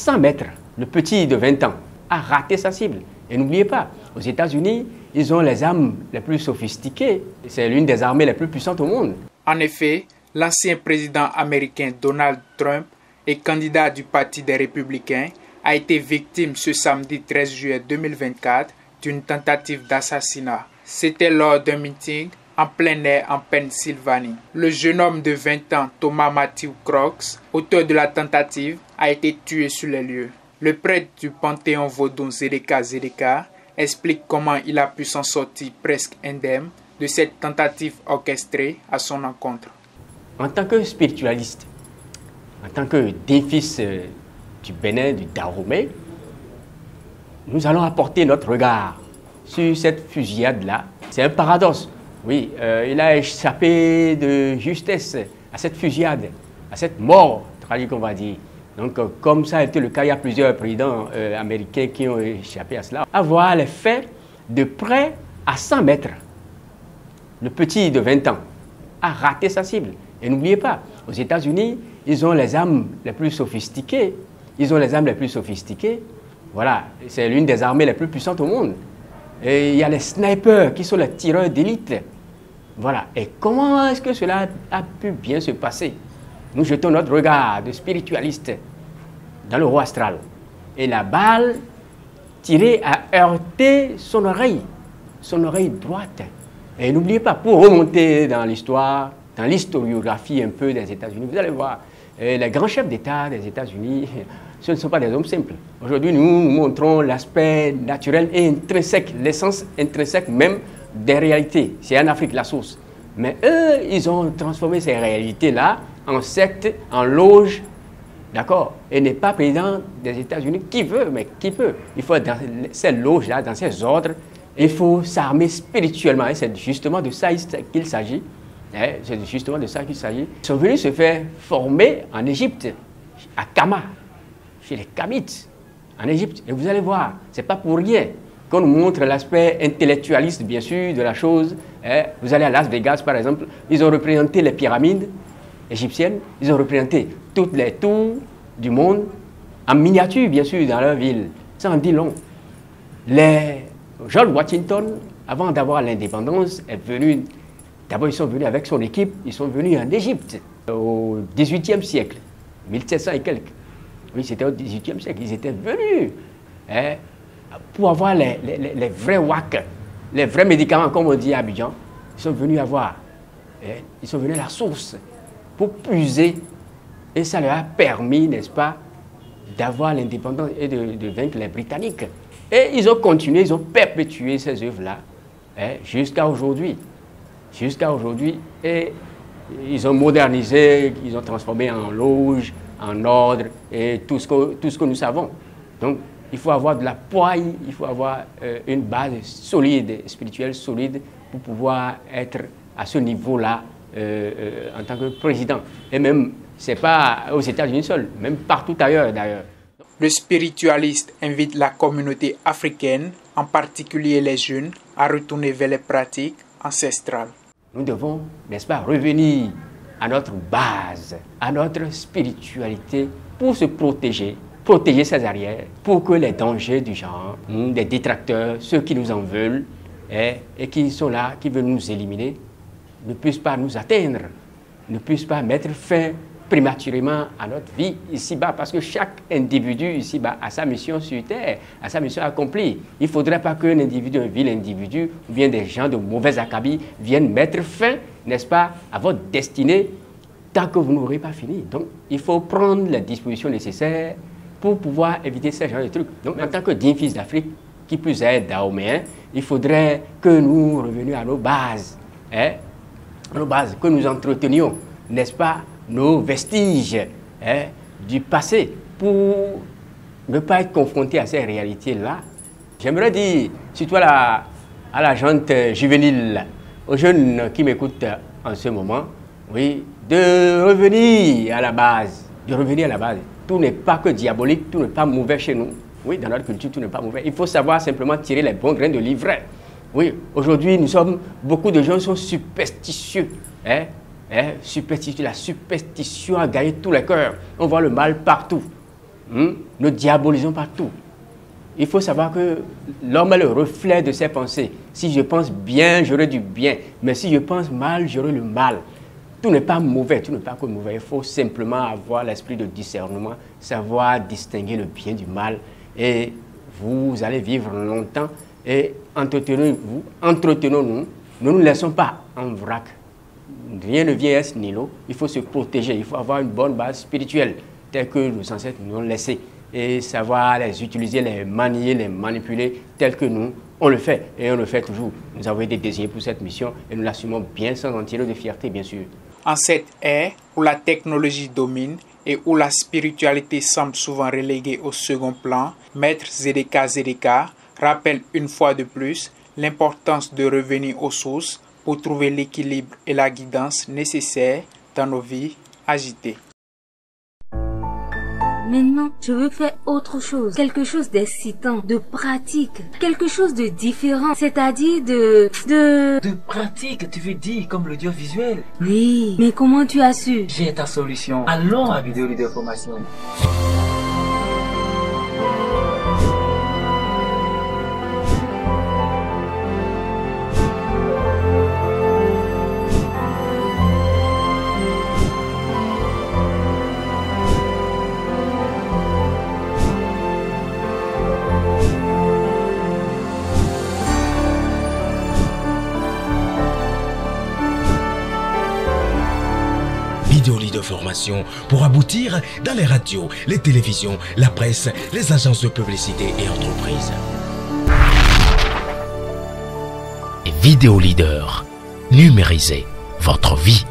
100 mètres, le petit de 20 ans a raté sa cible. Et n'oubliez pas, aux États-Unis, ils ont les armes les plus sophistiquées. C'est l'une des armées les plus puissantes au monde. En effet, l'ancien président américain Donald Trump et candidat du Parti des Républicains a été victime ce samedi 13 juillet 2024 d'une tentative d'assassinat. C'était lors d'un meeting en plein air en Pennsylvanie. Le jeune homme de 20 ans, Thomas Matthew Crocs, auteur de la tentative, a été tué sur les lieux. Le prêtre du Panthéon Vaudon Zedeka Zedeka explique comment il a pu s'en sortir presque indemne de cette tentative orchestrée à son encontre. En tant que spiritualiste, en tant que défis euh, du Bénin, du Dahomey, nous allons apporter notre regard sur cette fusillade-là. C'est un paradoxe. Oui, euh, il a échappé de justesse à cette fusillade, à cette mort tragique, on va dire. Donc, euh, comme ça a été le cas, il y a plusieurs présidents euh, américains qui ont échappé à cela. Avoir les faits de près à 100 mètres. Le petit de 20 ans a raté sa cible. Et n'oubliez pas, aux États-Unis, ils ont les armes les plus sophistiquées. Ils ont les armes les plus sophistiquées. Voilà, c'est l'une des armées les plus puissantes au monde. Et il y a les snipers qui sont les tireurs d'élite. Voilà. Et comment est-ce que cela a pu bien se passer? Nous jetons notre regard de spiritualiste dans le roi astral. Et la balle tirée a heurté son oreille, son oreille droite. Et n'oubliez pas, pour remonter dans l'histoire, dans l'historiographie un peu des États-Unis, vous allez voir, euh, les grands chefs d'État des États-Unis, ce ne sont pas des hommes simples. Aujourd'hui, nous, montrons l'aspect naturel et intrinsèque, l'essence intrinsèque même des réalités. C'est en Afrique la source. Mais eux, ils ont transformé ces réalités-là en secte, en loge, d'accord Et n'est pas président des États-Unis qui veut, mais qui peut? Il faut, dans ces loges-là, dans ces ordres, il faut s'armer spirituellement. Et c'est justement de ça qu'il s'agit. Hein, c'est justement de ça qu'il s'agit. Ils sont venus se faire former en Égypte, à Kama, chez les Kamites, en Égypte. Et vous allez voir, ce n'est pas pour rien qu'on nous montre l'aspect intellectualiste, bien sûr, de la chose. Hein. Vous allez à Las Vegas, par exemple, ils ont représenté les pyramides égyptiennes, ils ont représenté toutes les tours du monde, en miniature, bien sûr, dans leur ville. Ça en dit long. Les George Washington, avant d'avoir l'indépendance, est venu, d'abord ils sont venus avec son équipe, ils sont venus en Égypte au XVIIIe siècle, 1700 et quelques. Oui, c'était au XVIIIe siècle, ils étaient venus. Hein, pour avoir les, vrais WAC, les vrais médicaments, comme on dit à Abidjan, ils sont venus avoir, eh, ils sont venus à la source pour puiser. Et ça leur a permis, n'est-ce pas, d'avoir l'indépendance et de, vaincre les Britanniques. Et ils ont continué, ils ont perpétué ces œuvres-là eh, jusqu'à aujourd'hui. Jusqu'à aujourd'hui. Et ils ont modernisé, ils ont transformé en loge, en ordre et tout ce que, tout ce que nous savons. Donc, il faut avoir de la poigne, il faut avoir euh, une base solide, spirituelle solide, pour pouvoir être à ce niveau-là euh, euh, en tant que président. Et même, ce n'est pas aux États-Unis seuls, même partout ailleurs d'ailleurs. Le spiritualiste invite la communauté africaine, en particulier les jeunes, à retourner vers les pratiques ancestrales. Nous devons, n'est-ce pas, revenir à notre base, à notre spiritualité pour se protéger protéger ses arrières pour que les dangers du genre, hmm, des détracteurs, ceux qui nous en veulent et, eh, et qui sont là, qui veulent nous éliminer, ne puissent pas nous atteindre, ne puissent pas mettre fin prématurément à notre vie ici-bas, parce que chaque individu ici-bas a sa mission sur Terre, a sa mission accomplie. Il ne faudrait pas qu'un individu, un vil individu, ou bien des gens de mauvais acabit viennent mettre fin, n'est-ce pas, à votre destinée tant que vous n'aurez pas fini. Donc, il faut prendre les dispositions nécessaires pour pouvoir éviter ce genre de trucs. Donc, en tant que digne fils d'Afrique, qui plus est dahoméen, il faudrait que nous revenions à nos bases, hein, à nos bases, que nous entretenions, n'est-ce pas, nos vestiges hein, du passé pour ne pas être confrontés à ces réalités-là. J'aimerais dire, surtout à la, à la gente juvénile, aux jeunes qui m'écoutent en ce moment, oui, de revenir à la base, de revenir à la base tout n'est pas que diabolique, tout n'est pas mauvais chez nous. Oui, dans notre culture, tout n'est pas mauvais. Il faut savoir simplement tirer les bons grains de livret. Oui, aujourd'hui, nous sommes, beaucoup de gens sont superstitieux. Hein? Hein? Superstitieux. La superstition a gagné tous les cœurs. On voit le mal partout. Hmm? Ne diabolisons pas tout. Il faut savoir que l'homme est le reflet de ses pensées. Si je pense bien, j'aurai du bien. Mais si je pense mal, j'aurai le mal. Tout n'est pas mauvais, tout n'est pas que mauvais. Il faut simplement avoir l'esprit de discernement, savoir distinguer le bien du mal. Et vous allez vivre longtemps et entretenons-nous. Ne nous laissons pas en vrac. Rien ne vient ni l'eau. Il faut se protéger. Il faut avoir une bonne base spirituelle, telle que nos ancêtres nous ont laissé. Et savoir les utiliser, les manier, les manipuler, tels que nous, on le fait. Et on le fait toujours. Nous avons été désignés pour cette mission et nous l'assumons bien sans en tirer de fierté, bien sûr. En cette ère où la technologie domine et où la spiritualité semble souvent reléguée au second plan, Maître Zedeka Zedeka rappelle une fois de plus l'importance de revenir aux sources pour trouver l'équilibre et la guidance nécessaires dans nos vies agitées. Maintenant, je veux faire autre chose, quelque chose d'excitant, de pratique, quelque chose de différent, c'est-à-dire de... de... De pratique, tu veux dire comme l'audiovisuel Oui, mais comment tu as su? J'ai ta solution. Allons à Vidéo Leader Formation. De formation pour aboutir dans les radios, les télévisions, la presse, les agences de publicité et entreprises. Vidéo Leader, numérisez votre vie.